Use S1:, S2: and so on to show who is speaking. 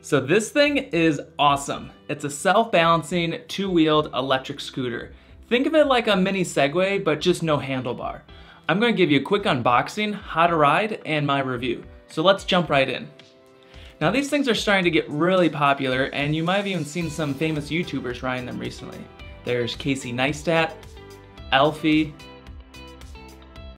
S1: So this thing is awesome. It's a self-balancing, two-wheeled electric scooter. Think of it like a mini Segway, but just no handlebar. I'm gonna give you a quick unboxing, how to ride, and my review. So let's jump right in. Now these things are starting to get really popular and you might have even seen some famous YouTubers riding them recently. There's Casey Neistat, Alfie.